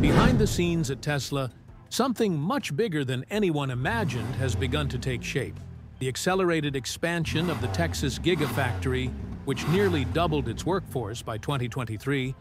Behind the scenes at Tesla, something much bigger than anyone imagined has begun to take shape. The accelerated expansion of the Texas Gigafactory, which nearly doubled its workforce by 2023,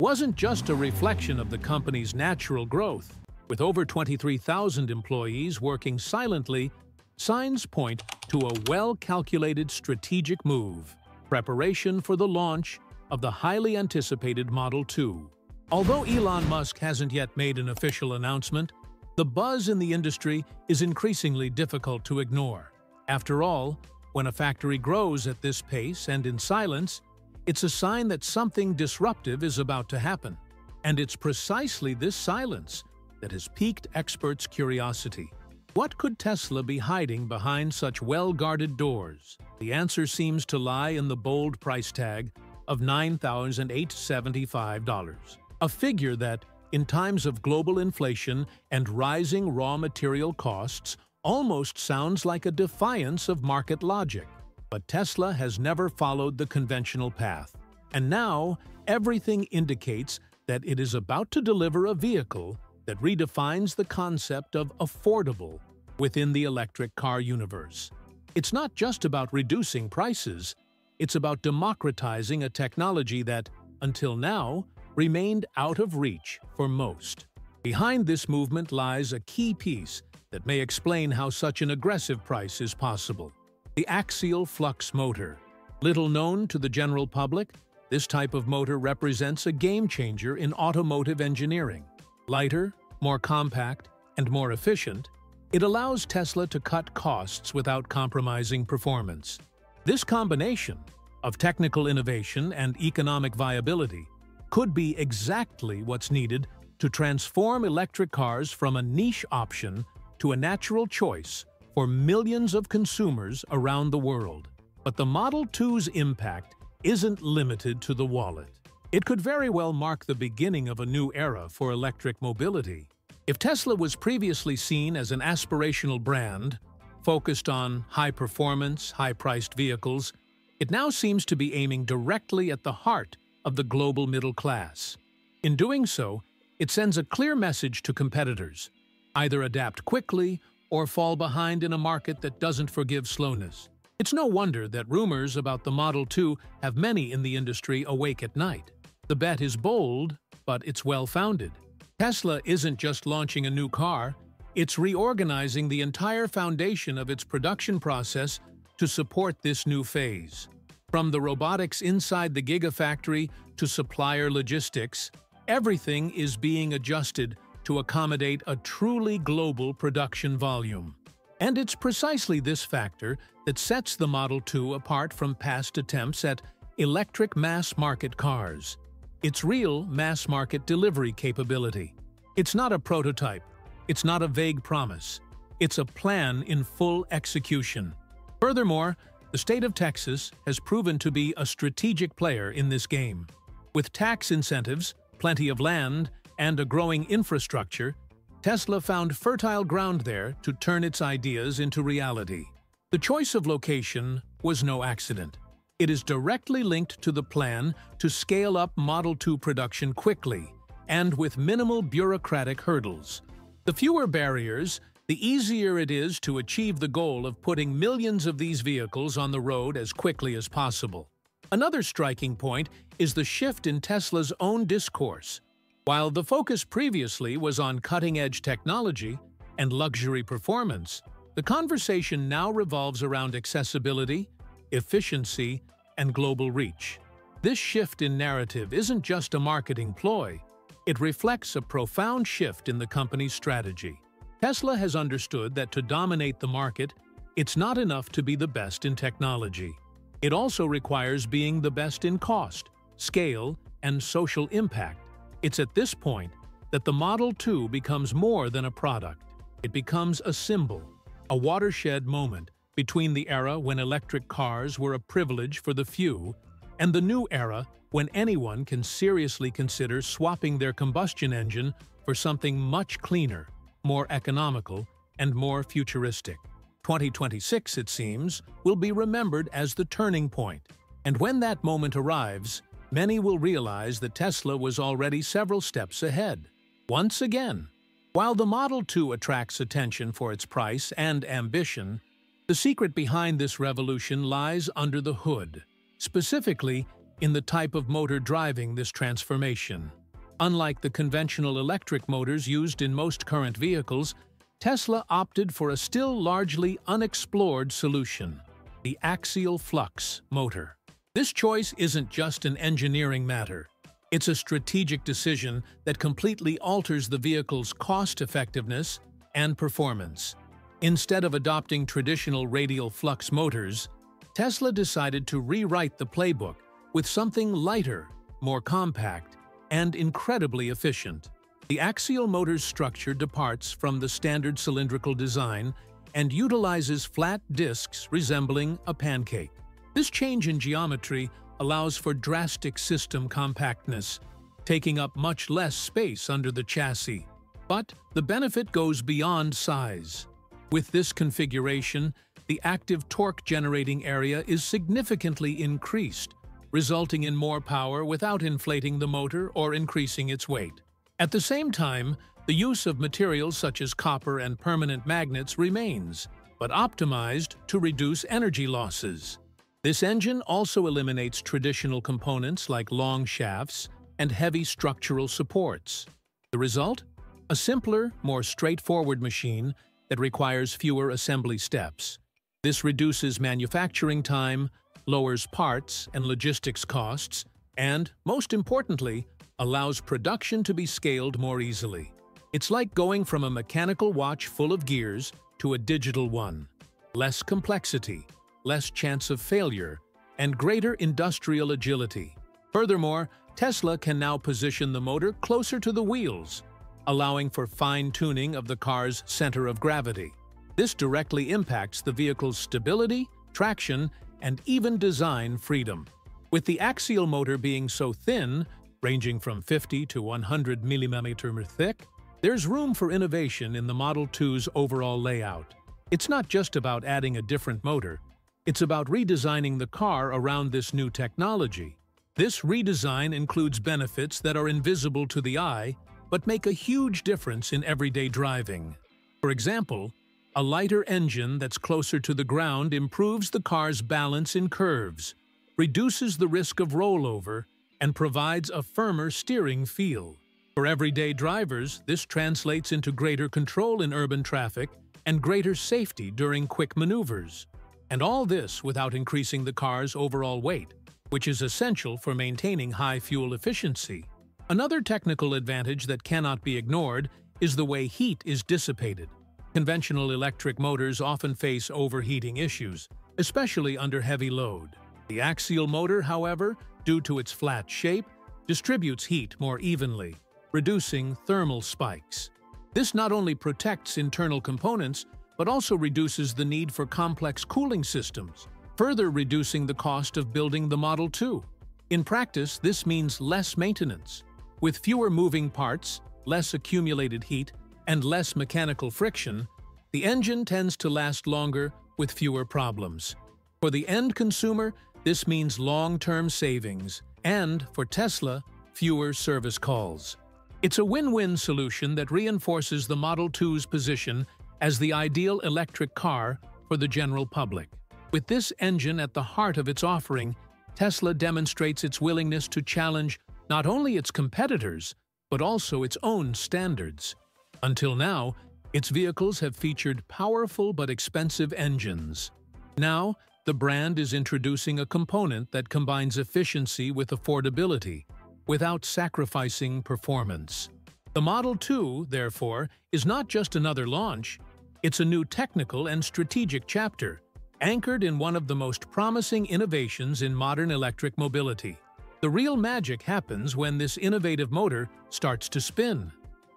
wasn't just a reflection of the company's natural growth. With over 23,000 employees working silently, signs point to a well-calculated strategic move, preparation for the launch of the highly anticipated Model 2. Although Elon Musk hasn't yet made an official announcement, the buzz in the industry is increasingly difficult to ignore. After all, when a factory grows at this pace and in silence, it's a sign that something disruptive is about to happen. And it's precisely this silence that has piqued experts' curiosity. What could Tesla be hiding behind such well-guarded doors? The answer seems to lie in the bold price tag of $9,875, a figure that, in times of global inflation and rising raw material costs, almost sounds like a defiance of market logic. But Tesla has never followed the conventional path, and now everything indicates that it is about to deliver a vehicle that redefines the concept of affordable within the electric car universe. It's not just about reducing prices, it's about democratizing a technology that, until now, remained out of reach for most. Behind this movement lies a key piece that may explain how such an aggressive price is possible. The axial flux motor. Little known to the general public, this type of motor represents a game-changer in automotive engineering. Lighter, more compact, and more efficient, it allows Tesla to cut costs without compromising performance. This combination of technical innovation and economic viability could be exactly what's needed to transform electric cars from a niche option to a natural choice for millions of consumers around the world. But the Model 2's impact isn't limited to the wallet. It could very well mark the beginning of a new era for electric mobility. If Tesla was previously seen as an aspirational brand, focused on high-performance, high-priced vehicles, it now seems to be aiming directly at the heart of the global middle class. In doing so, it sends a clear message to competitors. Either adapt quickly or fall behind in a market that doesn't forgive slowness. It's no wonder that rumors about the Model 2 have many in the industry awake at night. The bet is bold, but it's well-founded. Tesla isn't just launching a new car, it's reorganizing the entire foundation of its production process to support this new phase. From the robotics inside the Gigafactory to supplier logistics, everything is being adjusted to accommodate a truly global production volume. And it's precisely this factor that sets the Model 2 apart from past attempts at electric mass-market cars. Its real mass-market delivery capability. It's not a prototype. It's not a vague promise. It's a plan in full execution. Furthermore, the state of Texas has proven to be a strategic player in this game. With tax incentives, plenty of land, and a growing infrastructure, Tesla found fertile ground there to turn its ideas into reality. The choice of location was no accident. It is directly linked to the plan to scale up Model 2 production quickly and with minimal bureaucratic hurdles. The fewer barriers, the easier it is to achieve the goal of putting millions of these vehicles on the road as quickly as possible. Another striking point is the shift in Tesla's own discourse. While the focus previously was on cutting-edge technology and luxury performance, the conversation now revolves around accessibility, efficiency, and global reach. This shift in narrative isn't just a marketing ploy, it reflects a profound shift in the company's strategy. Tesla has understood that to dominate the market, it's not enough to be the best in technology. It also requires being the best in cost, scale, and social impact. It's at this point that the Model 2 becomes more than a product. It becomes a symbol, a watershed moment between the era when electric cars were a privilege for the few and the new era when anyone can seriously consider swapping their combustion engine for something much cleaner, more economical, and more futuristic. 2026, it seems, will be remembered as the turning point. And when that moment arrives, many will realize that Tesla was already several steps ahead. Once again, while the Model 2 attracts attention for its price and ambition, the secret behind this revolution lies under the hood, specifically in the type of motor driving this transformation. Unlike the conventional electric motors used in most current vehicles, Tesla opted for a still largely unexplored solution, the axial flux motor. This choice isn't just an engineering matter. It's a strategic decision that completely alters the vehicle's cost-effectiveness and performance. Instead of adopting traditional radial flux motors, Tesla decided to rewrite the playbook with something lighter, more compact, and incredibly efficient. The axial motor's structure departs from the standard cylindrical design and utilizes flat discs resembling a pancake. This change in geometry allows for drastic system compactness, taking up much less space under the chassis. But the benefit goes beyond size. With this configuration, the active torque-generating area is significantly increased, resulting in more power without inflating the motor or increasing its weight. At the same time, the use of materials such as copper and permanent magnets remains, but optimized to reduce energy losses. This engine also eliminates traditional components like long shafts and heavy structural supports. The result? A simpler, more straightforward machine that requires fewer assembly steps. This reduces manufacturing time, lowers parts and logistics costs, and, most importantly, allows production to be scaled more easily. It's like going from a mechanical watch full of gears to a digital one. Less complexity, less chance of failure, and greater industrial agility. Furthermore, Tesla can now position the motor closer to the wheels, allowing for fine-tuning of the car's center of gravity. This directly impacts the vehicle's stability, traction, and even design freedom. With the axial motor being so thin, ranging from 50 to 100 mm thick, there's room for innovation in the Model 2's overall layout. It's not just about adding a different motor, it's about redesigning the car around this new technology. This redesign includes benefits that are invisible to the eye, but make a huge difference in everyday driving. For example, a lighter engine that's closer to the ground improves the car's balance in curves, reduces the risk of rollover, and provides a firmer steering feel. For everyday drivers, this translates into greater control in urban traffic and greater safety during quick maneuvers. And all this without increasing the car's overall weight, which is essential for maintaining high fuel efficiency. Another technical advantage that cannot be ignored is the way heat is dissipated. Conventional electric motors often face overheating issues, especially under heavy load. The axial motor, however, due to its flat shape, distributes heat more evenly, reducing thermal spikes. This not only protects internal components, but also reduces the need for complex cooling systems, further reducing the cost of building the Model 2. In practice, this means less maintenance. With fewer moving parts, less accumulated heat, and less mechanical friction, the engine tends to last longer with fewer problems. For the end consumer, this means long-term savings, and, for Tesla, fewer service calls. It's a win-win solution that reinforces the Model 2's position as the ideal electric car for the general public. With this engine at the heart of its offering, Tesla demonstrates its willingness to challenge not only its competitors, but also its own standards. Until now, its vehicles have featured powerful but expensive engines. Now, the brand is introducing a component that combines efficiency with affordability, without sacrificing performance. The Model 2, therefore, is not just another launch, it's a new technical and strategic chapter, anchored in one of the most promising innovations in modern electric mobility. The real magic happens when this innovative motor starts to spin.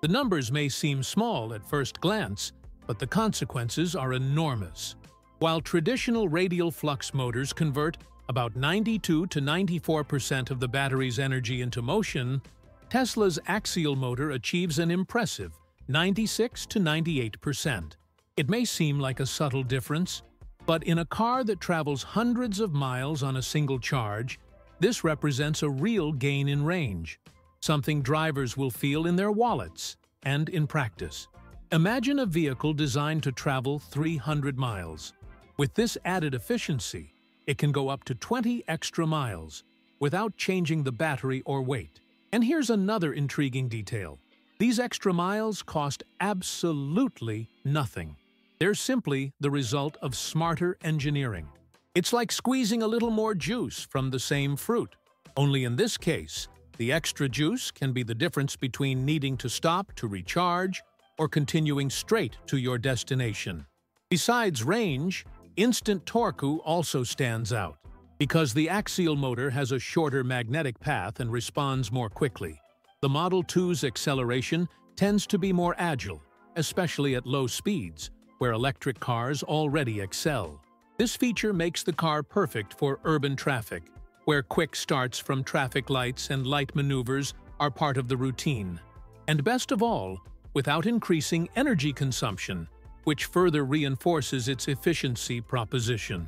The numbers may seem small at first glance, but the consequences are enormous. While traditional radial flux motors convert about 92 to 94% of the battery's energy into motion, Tesla's axial motor achieves an impressive 96 to 98%. It may seem like a subtle difference, but in a car that travels hundreds of miles on a single charge, this represents a real gain in range something drivers will feel in their wallets. and in practice. Imagine a vehicle designed to travel 300 miles. With this added efficiency, it can go up to 20 extra miles without changing the battery or weight. And here's another intriguing detail. These extra miles cost absolutely nothing. They're simply the result of smarter engineering. It's like squeezing a little more juice from the same fruit. Only in this case, the extra juice can be the difference between needing to stop to recharge or continuing straight to your destination. Besides range, Instant Torque also stands out because the axial motor has a shorter magnetic path and responds more quickly. The Model 2's acceleration tends to be more agile, especially at low speeds, where electric cars already excel. This feature makes the car perfect for urban traffic, where quick starts from traffic lights and light maneuvers are part of the routine. And best of all, without increasing energy consumption, which further reinforces its efficiency proposition.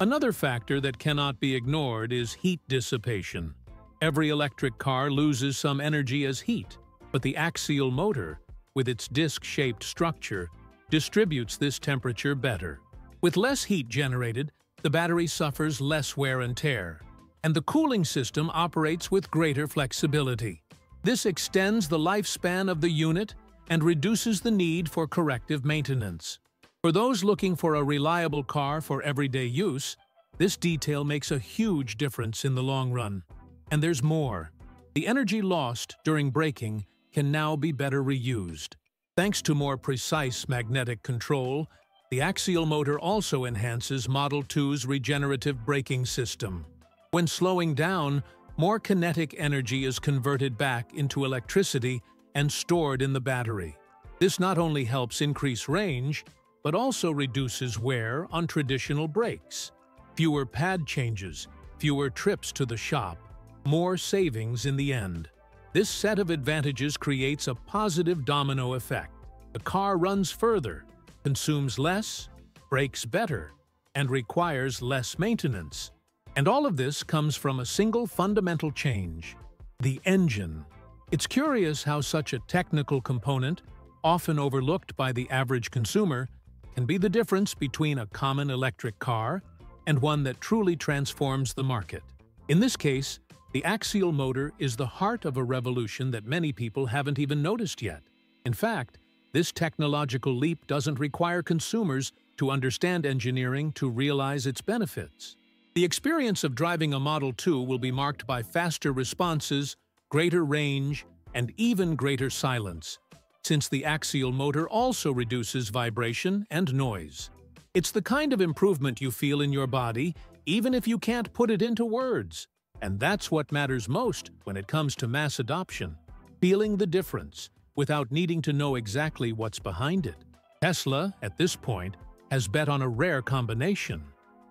Another factor that cannot be ignored is heat dissipation. Every electric car loses some energy as heat, but the axial motor, with its disc-shaped structure, distributes this temperature better. With less heat generated, the battery suffers less wear and tear, and the cooling system operates with greater flexibility. This extends the lifespan of the unit and reduces the need for corrective maintenance. For those looking for a reliable car for everyday use, this detail makes a huge difference in the long run. And there's more. The energy lost during braking can now be better reused. Thanks to more precise magnetic control, the axial motor also enhances Model 2's regenerative braking system. When slowing down, more kinetic energy is converted back into electricity and stored in the battery. This not only helps increase range, but also reduces wear on traditional brakes. Fewer pad changes, fewer trips to the shop, more savings in the end. This set of advantages creates a positive domino effect. The car runs further, consumes less, brakes better, and requires less maintenance. And all of this comes from a single fundamental change, the engine. It's curious how such a technical component, often overlooked by the average consumer, can be the difference between a common electric car and one that truly transforms the market. In this case, the axial motor is the heart of a revolution that many people haven't even noticed yet. In fact, this technological leap doesn't require consumers to understand engineering to realize its benefits. The experience of driving a Model 2 will be marked by faster responses, greater range, and even greater silence, since the axial motor also reduces vibration and noise. It's the kind of improvement you feel in your body, even if you can't put it into words. And that's what matters most when it comes to mass adoption. Feeling the difference without needing to know exactly what's behind it. Tesla, at this point, has bet on a rare combination,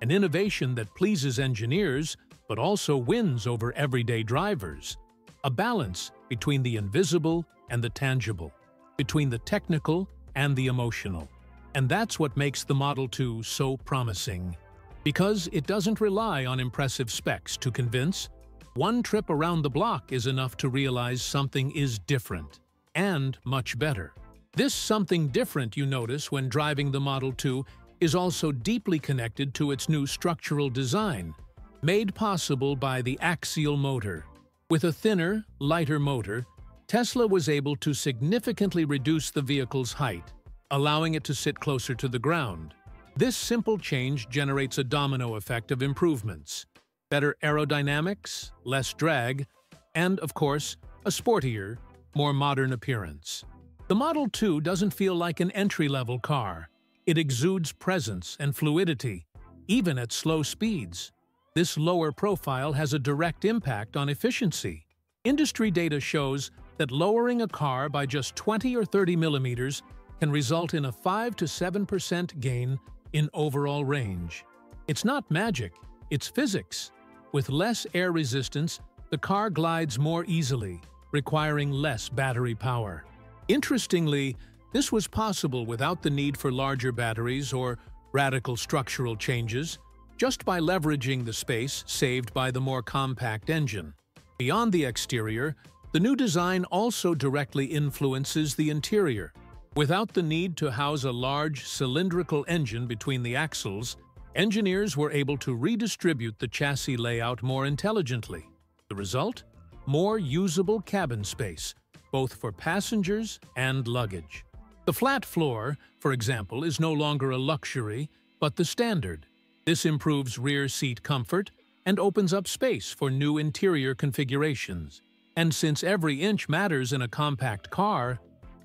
an innovation that pleases engineers but also wins over everyday drivers, a balance between the invisible and the tangible, between the technical and the emotional. And that's what makes the Model 2 so promising. Because it doesn't rely on impressive specs to convince, one trip around the block is enough to realize something is different, and much better. This something different you notice when driving the Model 2 is also deeply connected to its new structural design, made possible by the axial motor. With a thinner, lighter motor, Tesla was able to significantly reduce the vehicle's height, allowing it to sit closer to the ground. This simple change generates a domino effect of improvements. Better aerodynamics, less drag, and, of course, a sportier, more modern appearance. The Model 2 doesn't feel like an entry-level car. It exudes presence and fluidity, even at slow speeds. This lower profile has a direct impact on efficiency. Industry data shows that lowering a car by just 20 or 30 millimeters can result in a 5 to 7% gain in overall range. It's not magic, it's physics. With less air resistance, the car glides more easily, requiring less battery power. Interestingly, this was possible without the need for larger batteries or radical structural changes, just by leveraging the space saved by the more compact engine. Beyond the exterior, The new design also directly influences the interior. Without the need to house a large cylindrical engine between the axles, engineers were able to redistribute the chassis layout more intelligently. The result? More usable cabin space, both for passengers and luggage. The flat floor, for example, is no longer a luxury, but the standard. This improves rear seat comfort and opens up space for new interior configurations. And since every inch matters in a compact car,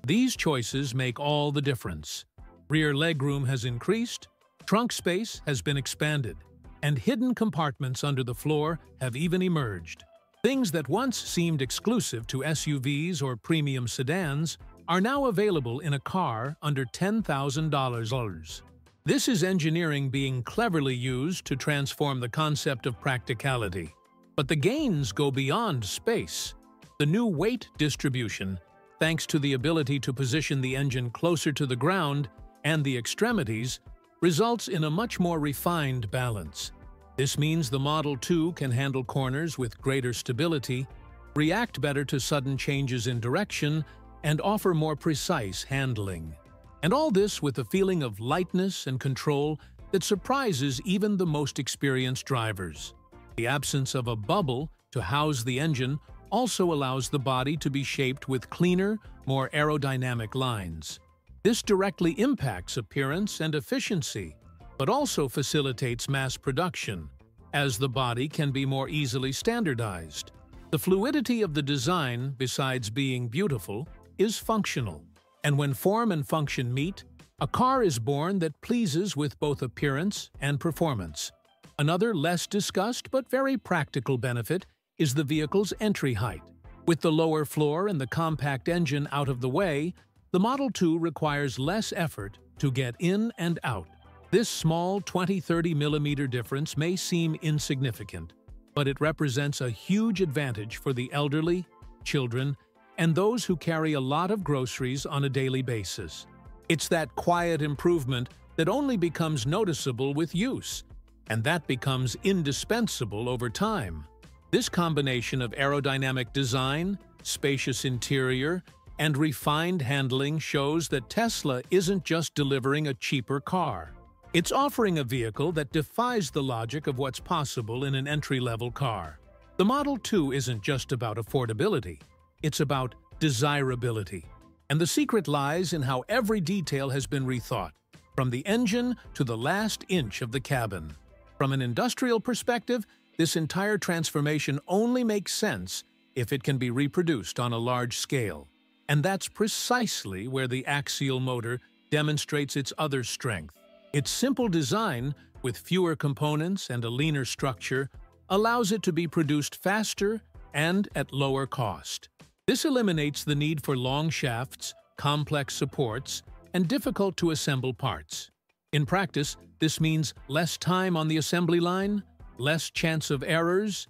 these choices make all the difference. Rear legroom has increased, trunk space has been expanded, and hidden compartments under the floor have even emerged. Things that once seemed exclusive to SUVs or premium sedans are now available in a car under $10,000. This is engineering being cleverly used to transform the concept of practicality. But the gains go beyond space. The new weight distribution, thanks to the ability to position the engine closer to the ground and the extremities, results in a much more refined balance. This means the Model 2 can handle corners with greater stability, react better to sudden changes in direction, and offer more precise handling. And all this with a feeling of lightness and control that surprises even the most experienced drivers. The absence of a bubble to house the engine also allows the body to be shaped with cleaner, more aerodynamic lines. This directly impacts appearance and efficiency, but also facilitates mass production, as the body can be more easily standardized. The fluidity of the design, besides being beautiful, is functional. And when form and function meet, a car is born that pleases with both appearance and performance. Another less discussed but very practical benefit is the vehicle's entry height. With the lower floor and the compact engine out of the way, the Model 2 requires less effort to get in and out. This small 20-30 millimeter difference may seem insignificant, but it represents a huge advantage for the elderly, children, and those who carry a lot of groceries on a daily basis. It's that quiet improvement that only becomes noticeable with use, and that becomes indispensable over time. This combination of aerodynamic design, spacious interior, and refined handling shows that Tesla isn't just delivering a cheaper car. It's offering a vehicle that defies the logic of what's possible in an entry-level car. The Model 2 isn't just about affordability, it's about desirability. And the secret lies in how every detail has been rethought, from the engine to the last inch of the cabin. From an industrial perspective, this entire transformation only makes sense if it can be reproduced on a large scale. And that's precisely where the axial motor demonstrates its other strength. Its simple design, with fewer components and a leaner structure, allows it to be produced faster and at lower cost. This eliminates the need for long shafts, complex supports, and difficult-to-assemble parts. In practice, this means less time on the assembly line, less chance of errors,